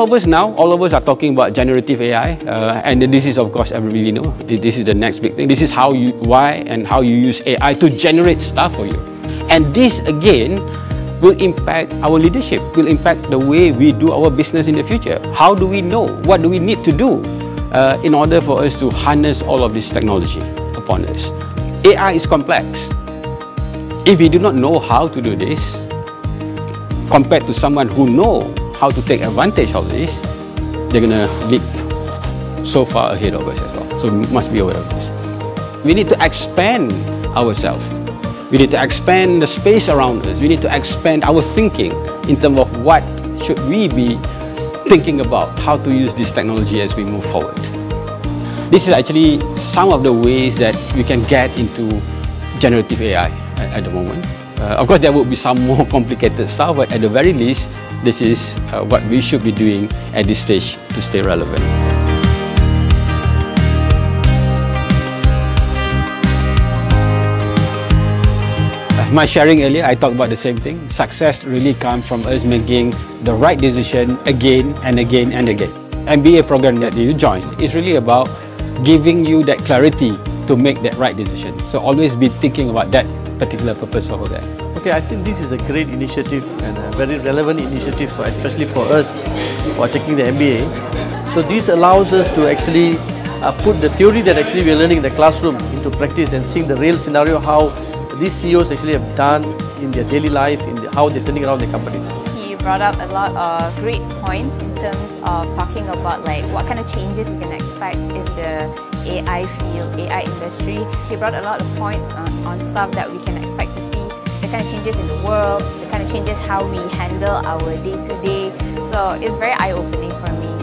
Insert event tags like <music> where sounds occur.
of us now, all of us are talking about generative AI, uh, and this is, of course, everybody know. This is the next big thing. This is how you, why, and how you use AI to generate stuff for you. And this again will impact our leadership, will impact the way we do our business in the future. How do we know? What do we need to do uh, in order for us to harness all of this technology upon us? AI is complex. If we do not know how to do this, compared to someone who know how to take advantage of this, they're going to leap so far ahead of us as well. So we must be aware of this. We need to expand ourselves. We need to expand the space around us. We need to expand our thinking in terms of what should we be thinking about how to use this technology as we move forward. This is actually some of the ways that we can get into generative AI at, the moment. Uh, of course, there will be some more <laughs> complicated stuff, but at the very least, this is uh, what we should be doing at this stage to stay relevant. My sharing earlier, I talked about the same thing. Success really comes from us making the right decision again and again and again. MBA program that you join is really about giving you that clarity to make that right decision. So always be thinking about that particular purpose over there. Okay, I think this is a great initiative and a very relevant initiative, for, especially for us who are taking the MBA. So this allows us to actually uh, put the theory that actually we are learning in the classroom into practice and seeing the real scenario how these CEOs actually have done in their daily life, in the, how they're turning around their companies. Brought up a lot of great points in terms of talking about like what kind of changes we can expect in the AI field, AI industry. He brought a lot of points on, on stuff that we can expect to see, the kind of changes in the world, the kind of changes how we handle our day-to-day. -day. So it's very eye-opening for me.